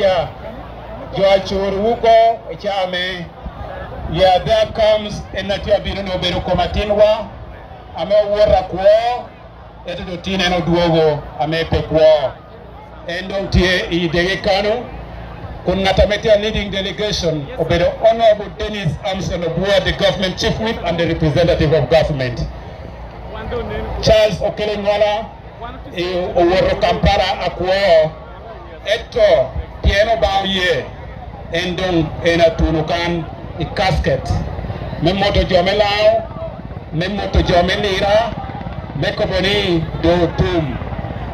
ya joachur huko chame yeah there comes enatia biro no bedo komatinwa. Ame wuora kuo. Eto do tine no duogo. Ame pe kuo. Endo tie i dege kanu. Kun ngata metia leading delegation obedo honorable Denis Hamson Obua the government chief whip and the representative of government. Charles Okello Engola e owuoro Kampala akuo. Eto eno bawiye en don ena tunu kan i casket. Men moto joome laaw men moto joome liira be koboni dow tum.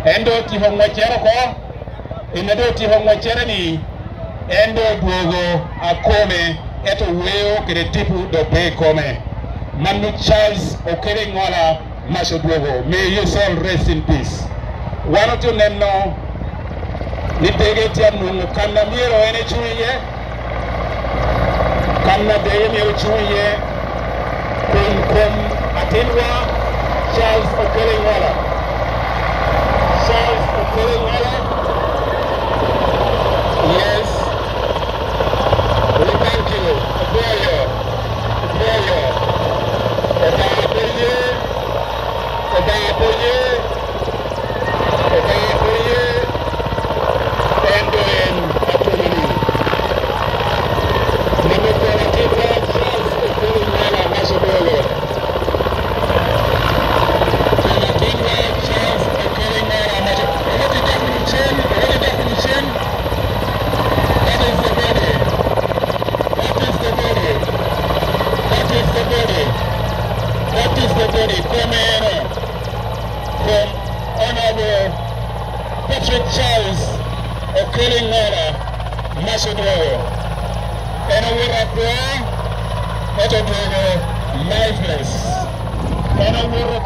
En do tifo ŋoccere ko ina do tifo ŋoccere ni en do duwogo a koome eto weyo kede tipu do be koome Manu charles okere kere ŋola maso duwogo mais you sol rest in peace. Wanoto nen no liddegetiyan mum kanna miyero ene cuuye kanna deyemiyero cuuye kon kom atenwa charles okeleng wala charles okeleng wala yes. We thank you. Boyo boyo eda apoye eda Come. From Honorable Patrick Charles Okello Engola Masodogo. And we are going to do lifeless. And we are